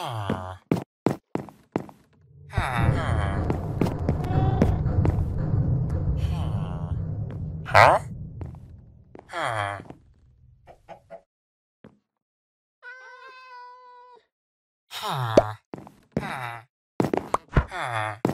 Huh? Huh? Huh? Huh?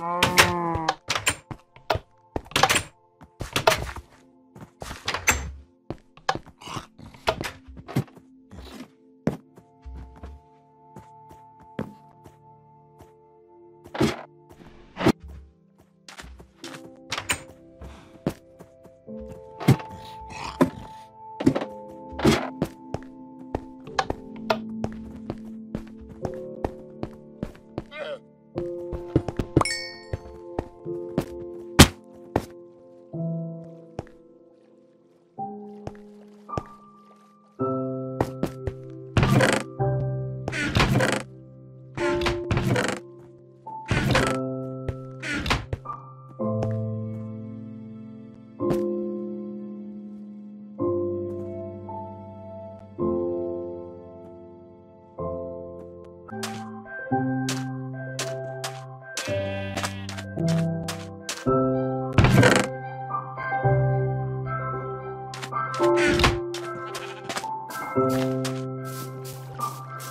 Oh.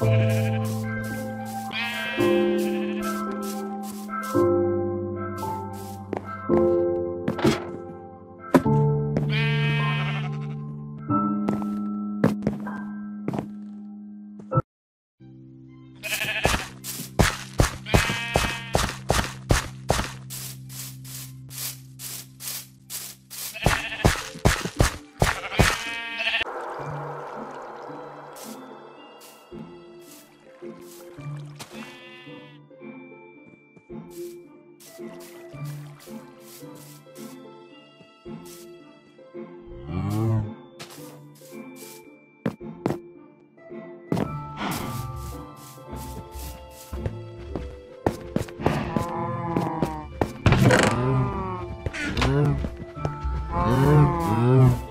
음... Hum. Hum. hum.